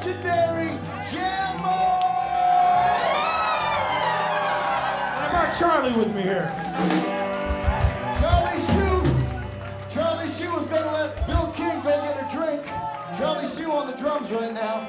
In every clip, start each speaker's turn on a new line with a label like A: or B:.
A: legendary Jamo!
B: And I brought Charlie with me here.
A: Charlie Shue. Charlie Shue is gonna let Bill King go get a drink. Charlie Shue on the drums right now.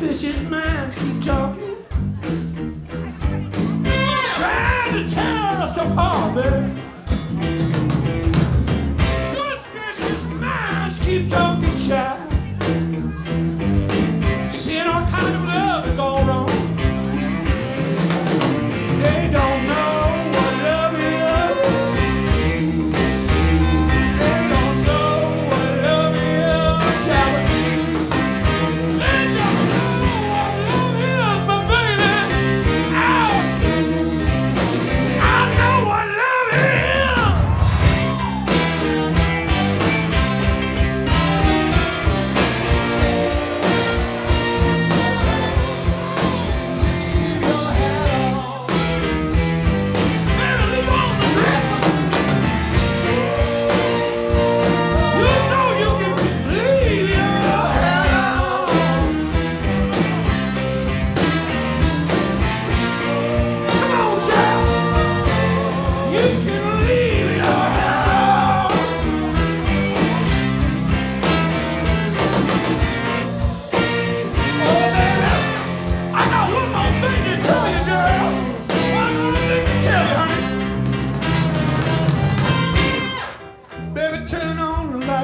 B: Suspicious minds keep talking. Trying to tear us apart, baby.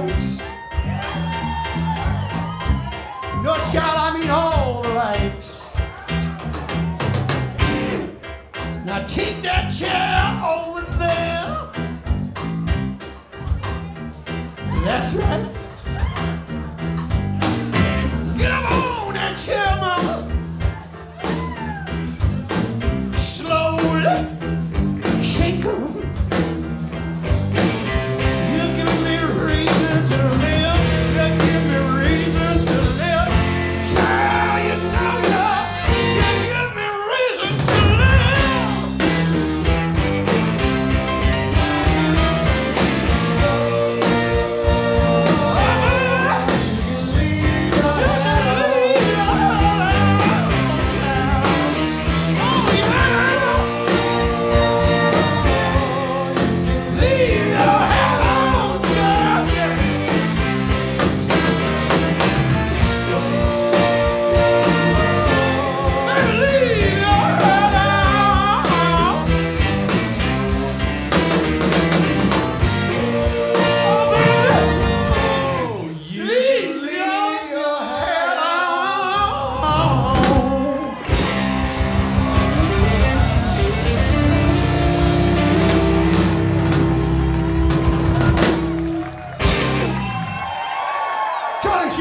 B: rights. No, child, I mean all the rights. Now take that chair over.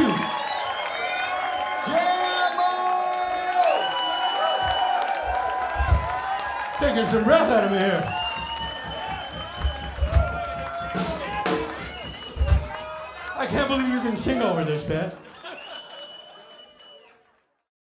B: you. Taking some breath out of me here. I can't believe you can sing over this, Pat.